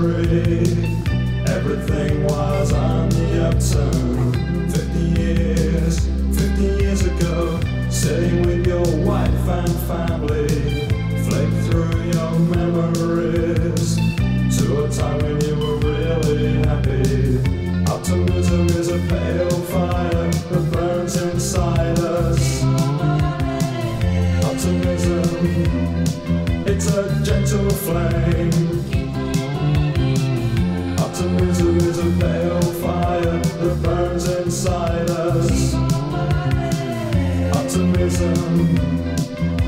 Everything was on the upturn. Fifty years, fifty years ago, sitting with your wife and family, flick through your memories to a time when you were really happy. Optimism is a pale fire that burns inside us. Optimism, it's a gentle flame. Optimism is a pale fire that burns inside us. Optimism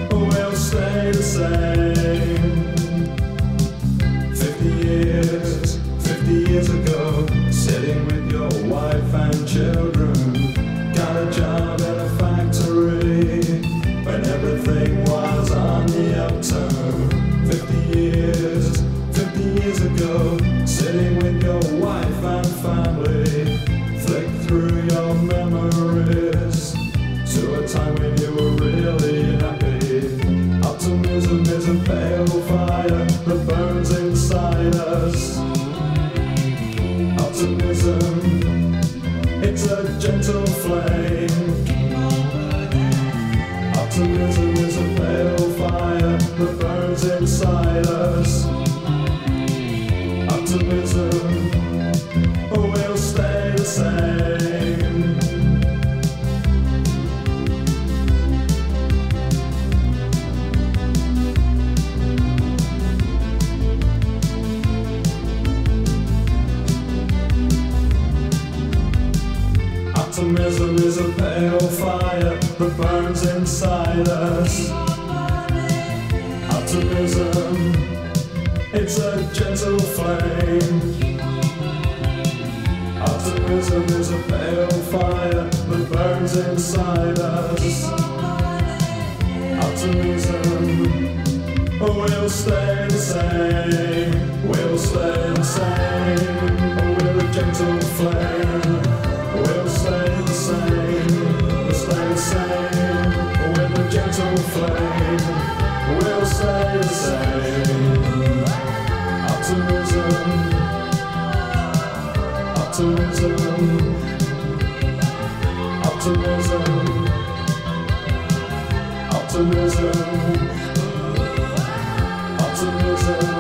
will stay the same. Your wife and family, flick through your memories to a time when you were really happy. Optimism is a pale fire that burns inside us. Optimism, it's a gentle flame. Optimism Optimism is a pale fire that burns inside us. Optimism, it's a gentle flame. Optimism is a pale fire that burns inside us. Optimism we'll stay the same, We'll stay the same, with a gentle flame. flame will stay the same. Optimism, optimism, optimism, optimism, optimism.